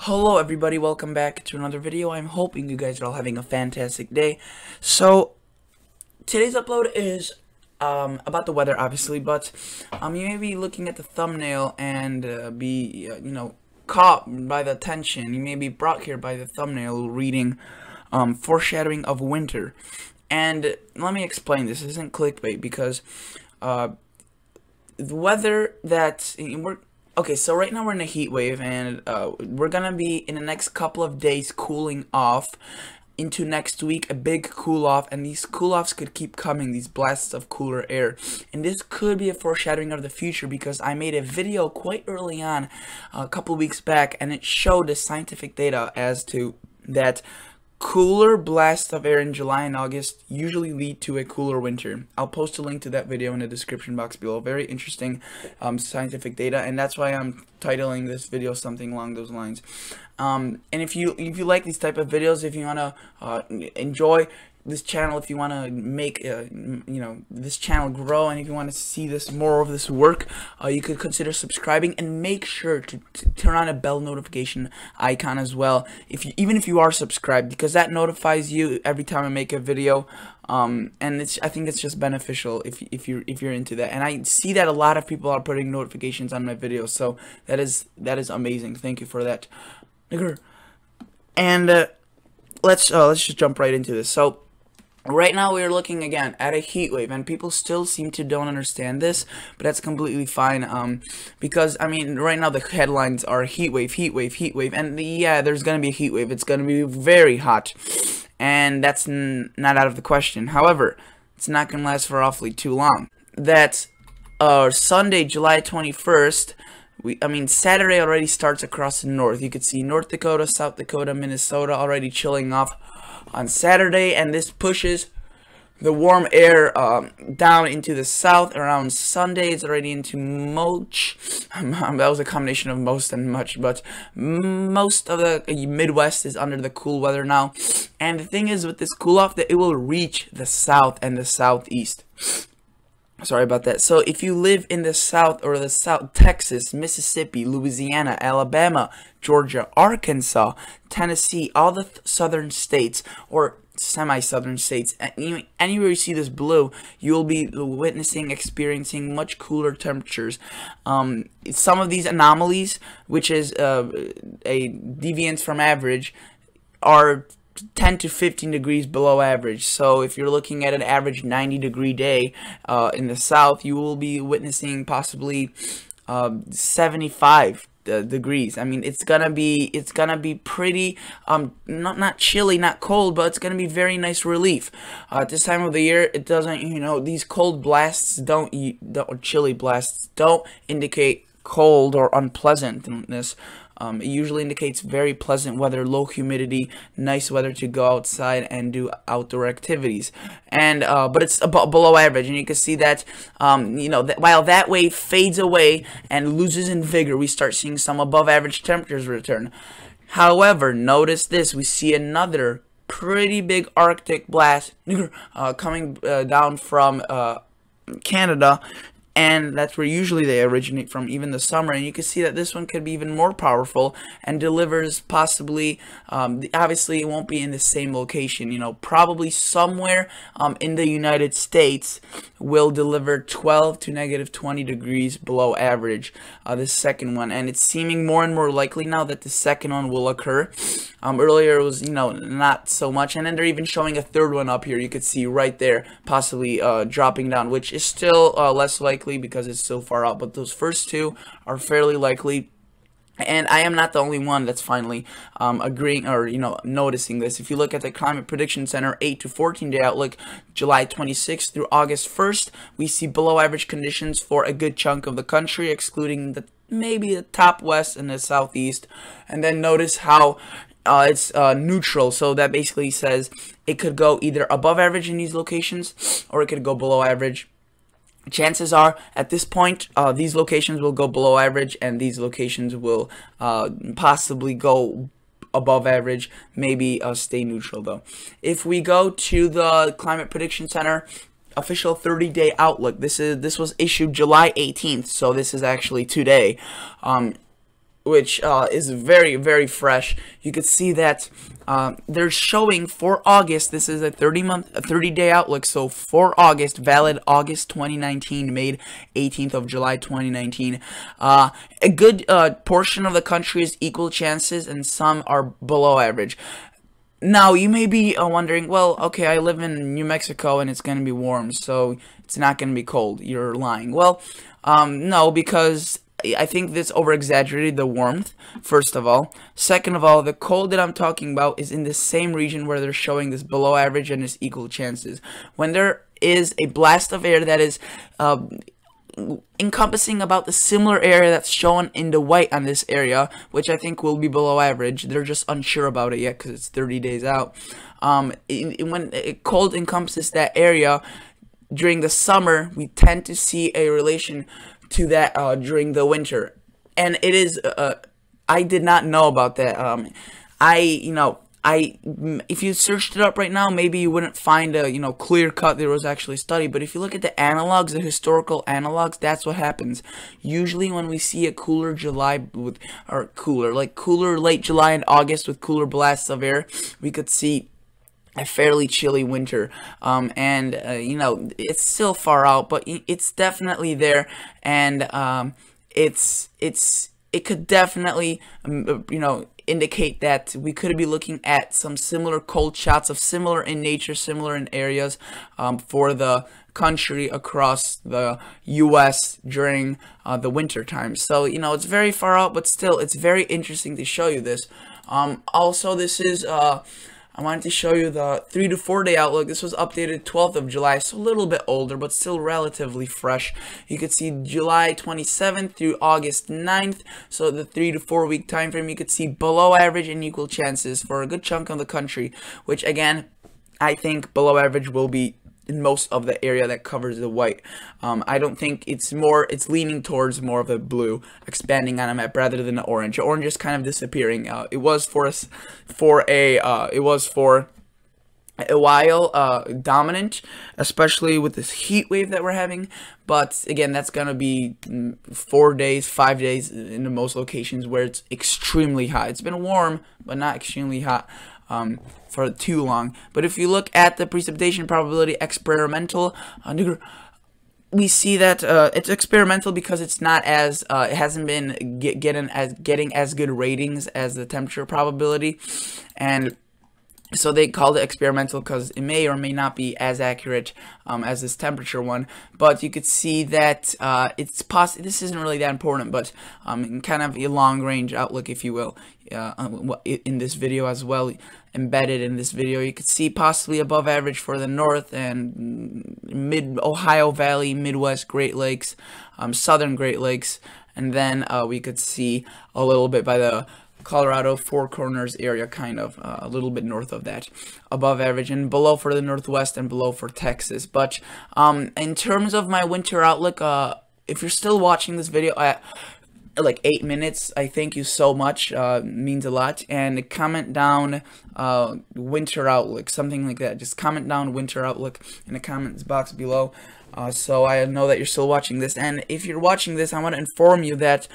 Hello everybody, welcome back to another video. I'm hoping you guys are all having a fantastic day. So, today's upload is um, about the weather obviously, but um, you may be looking at the thumbnail and uh, be, uh, you know, caught by the attention. You may be brought here by the thumbnail reading um, foreshadowing of winter. And let me explain, this isn't clickbait because uh, the weather that we're Okay, so right now we're in a heat wave, and uh, we're gonna be in the next couple of days cooling off into next week a big cool off and these cool offs could keep coming these blasts of cooler air. And this could be a foreshadowing of the future because I made a video quite early on a couple weeks back and it showed the scientific data as to that Cooler blasts of air in July and August usually lead to a cooler winter. I'll post a link to that video in the description box below. Very interesting um, scientific data, and that's why I'm titling this video something along those lines. Um, and if you if you like these type of videos, if you wanna uh, enjoy this channel if you want to make uh, you know this channel grow and if you want to see this more of this work uh, you could consider subscribing and make sure to, to, turn on a bell notification icon as well if you, even if you are subscribed because that notifies you every time I make a video. Um, and it's I think it's just beneficial if, if you're if you're into that. And I see that a lot of people are putting notifications on my videos so that is that is amazing. Thank you for that and uh, let's uh, let's just jump right into this so Right now we are looking again at a heat wave and people still seem to don't understand this, but that's completely fine um because I mean right now the headlines are heat wave, heat wave, heat wave and yeah, there's to be a heat wave. It's to be very hot. And that's not out of the question. However, it's not to last for awfully too long. That's uh Sunday, July 21st, we, I mean, Saturday already starts across the north. You could see North Dakota, South Dakota, Minnesota already chilling off on Saturday, and this pushes the warm air um, down into the south around Sunday. It's already into mulch. that was a combination of most and much, but most of the Midwest is under the cool weather now. And the thing is with this cool off that it will reach the south and the southeast. Sorry about that. So if you live in the South or the South, Texas, Mississippi, Louisiana, Alabama, Georgia, Arkansas, Tennessee, all the th southern states, or semi-southern states, anywhere you see this blue, you will be witnessing, experiencing much cooler temperatures. Um, some of these anomalies, which is uh, a deviance from average, are 10 to 15 degrees below average. So if you're looking at an average 90 degree day uh, in the south, you will be witnessing possibly uh, 75 uh, degrees. I mean, it's gonna be it's gonna be pretty um not not chilly, not cold, but it's gonna be very nice relief. Uh, at this time of the year, it doesn't you know these cold blasts don't don't chilly blasts don't indicate cold or unpleasantness. Um, it usually indicates very pleasant weather, low humidity, nice weather to go outside and do outdoor activities. And uh, but it's below average, and you can see that um, you know that while that wave fades away and loses in vigor, we start seeing some above average temperatures return. However, notice this: we see another pretty big Arctic blast uh, coming uh, down from uh, Canada and that's where usually they originate from even the summer. And you can see that this one could be even more powerful and delivers possibly um, obviously it won't be in the same location you know. Probably somewhere um, in the United States will deliver 12 to negative 20 degrees below average uh, this second one. And it's seeming more and more likely now that the second one will occur. Um, earlier it was you know not so much. And then they're even showing a third one up here. You could see right there possibly uh, dropping down which is still uh, less likely likely because it's so far out, but those first two are fairly likely. And I am not the only one that's finally um, agreeing or, you know, noticing this. If you look at the Climate Prediction Center 8 to 14 day outlook, July 26th through August 1st, we see below average conditions for a good chunk of the country, excluding the maybe the top west and the southeast. And then notice how uh, it's uh, neutral, so that basically says it could go either above average in these locations or it could go below average chances are at this point uh, these locations will go below average and these locations will uh, possibly go above average maybe uh, stay neutral though. If we go to the climate prediction center official 30 day outlook this is this was issued july 18th so this is actually today. Um, which uh, is very, very fresh. You could see that uh, they're showing for August. This is a 30 month, a 30 day outlook. So for August, valid August 2019, made 18th of July 2019. Uh, a good uh, portion of the country is equal chances, and some are below average. Now, you may be uh, wondering, well, okay, I live in New Mexico and it's going to be warm, so it's not going to be cold. You're lying. Well, um, no, because I think this over exaggerated the warmth, first of all. Second of all, the cold that I'm talking about is in the same region where they're showing this below average and this equal chances. When there is a blast of air that is uh, encompassing about the similar area that's shown in the white on this area, which I think will be below average. They're just unsure about it yet because it's 30 days out. Um, when it cold encompasses that area during the summer, we tend to see a relation to that uh, during the winter, and it is. Uh, I did not know about that. Um, I you know I if you searched it up right now, maybe you wouldn't find a you know clear cut there was actually a study. But if you look at the analogs, the historical analogs, that's what happens. Usually, when we see a cooler July with or cooler like cooler late July and August with cooler blasts of air, we could see a fairly chilly winter um, and uh, you know it's still far out but it's definitely there and um, it's it's it could definitely um, uh, you know indicate that we could be looking at some similar cold shots of similar in nature similar in areas um, for the country across the US during uh, the winter time. So you know it's very far out but still it's very interesting to show you this. Um, also this is uh, I wanted to show you the 3 to 4 day outlook. This was updated 12th of July, so a little bit older, but still relatively fresh. You could see July 27th through August 9th, so the 3 to 4 week time frame. You could see below average and equal chances for a good chunk of the country, which again, I think below average will be in most of the area that covers the white. Um, I don't think it's more, it's leaning towards more of a blue, expanding on a map rather than the orange. Orange is kind of disappearing. Uh, it was for us, for a, uh, it was for a while uh, dominant, especially with this heat wave that we're having. But again, that's gonna be mm, four days, five days in the most locations where it's extremely hot. It's been warm, but not extremely hot um, for too long. But if you look at the precipitation probability experimental, uh, we see that uh, it's experimental because it's not as uh, it hasn't been get, getting as getting as good ratings as the temperature probability, and so they called it experimental because it may or may not be as accurate um, as this temperature one. But you could see that uh, it's possible. This isn't really that important, but um, kind of a long range outlook, if you will, uh, in this video as well. Embedded in this video, you could see possibly above average for the North and Mid Ohio Valley, Midwest Great Lakes, um, Southern Great Lakes, and then uh, we could see a little bit by the Colorado Four Corners area, kind of uh, a little bit north of that, above average, and below for the Northwest and below for Texas. But um, in terms of my winter outlook, uh, if you're still watching this video, I like eight minutes. I thank you so much. Uh, means a lot. And comment down uh, winter outlook, something like that. Just comment down winter outlook in the comments box below. Uh, so I know that you're still watching this. And if you're watching this, I want to inform you that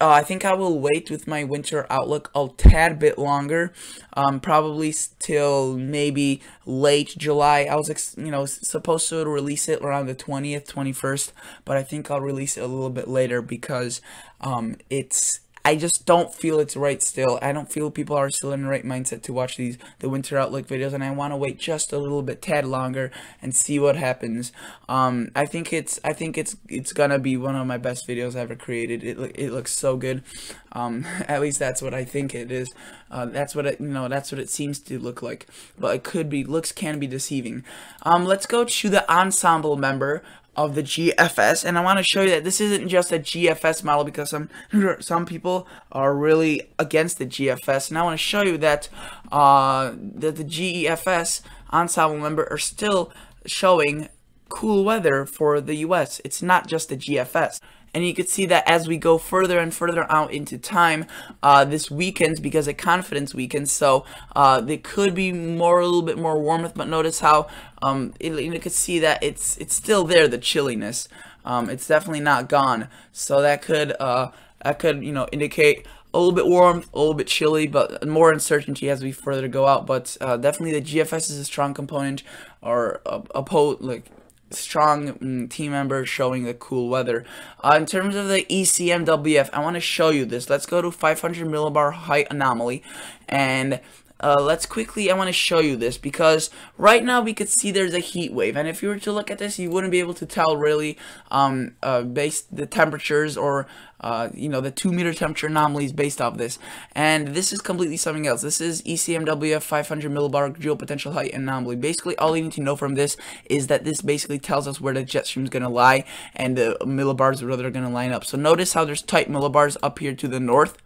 uh, I think I will wait with my winter outlook a tad bit longer, um, probably till maybe late July. I was, you know, supposed to release it around the 20th, 21st, but I think I'll release it a little bit later because um, it's I just don't feel it's right still. I don't feel people are still in the right mindset to watch these the winter outlook videos, and I want to wait just a little bit, tad longer, and see what happens. Um, I think it's I think it's it's gonna be one of my best videos ever created. It it looks so good. Um, at least that's what I think it is. Uh, that's what it you know that's what it seems to look like, but it could be looks can be deceiving. Um, let's go to the ensemble member of the GFS and I want to show you that this isn't just a GFS model because some some people are really against the GFS and I want to show you that uh, that the GEFS ensemble member are still showing cool weather for the US. It's not just the GFS and you can see that as we go further and further out into time, uh, this weakens because of confidence weakens. So uh, there could be more, a little bit more warmth, but notice how um, it, you can see that it's it's still there, the chilliness. Um, it's definitely not gone. So that could uh, that could you know indicate a little bit warm, a little bit chilly, but more uncertainty as we further go out. But uh, definitely the GFS is a strong component, or a, a like strong mm, team member showing the cool weather. Uh, in terms of the ECMWF, I want to show you this. Let's go to 500 millibar height anomaly, and uh, let's quickly, I want to show you this because right now we could see there's a heat wave and if you were to look at this you wouldn't be able to tell really um, uh, based the temperatures or uh, you know the 2 meter temperature anomalies based off this. And this is completely something else. This is ECMWF 500 millibar geopotential height anomaly. Basically all you need to know from this is that this basically tells us where the jet stream is going to lie and the millibars where they're going to line up. So notice how there's tight millibars up here to the north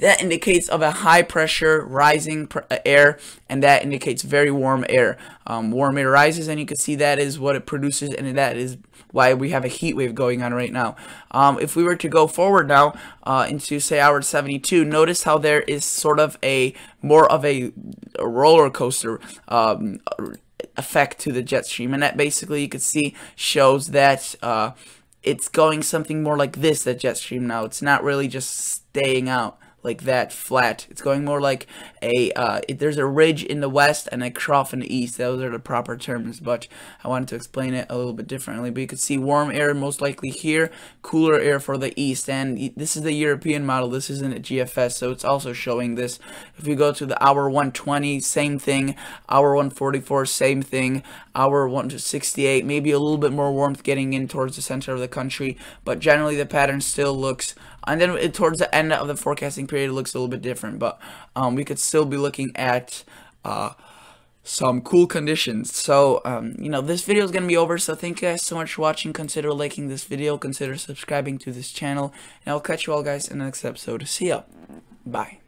that indicates of a high pressure rising pr uh, air and that indicates very warm air. Um, warm air rises and you can see that is what it produces and that is why we have a heat wave going on right now. Um, if we were to go forward now uh, into say hour 72 notice how there is sort of a more of a, a roller coaster um, effect to the jet stream. And that basically you can see shows that uh, it's going something more like this that jet stream now. It's not really just staying out like that flat. It's going more like a, uh, it, there's a ridge in the west and a trough in the east. Those are the proper terms, but I wanted to explain it a little bit differently. But you can see warm air most likely here, cooler air for the east. And this is the European model. This isn't a GFS, so it's also showing this. If we go to the hour 120, same thing. Hour 144, same thing. Hour 168, maybe a little bit more warmth getting in towards the center of the country. But generally the pattern still looks and then it, towards the end of the forecasting period, it looks a little bit different, but um, we could still be looking at uh, some cool conditions. So, um, you know, this video is going to be over, so thank you guys so much for watching. Consider liking this video, consider subscribing to this channel, and I'll catch you all guys in the next episode. See ya. Bye.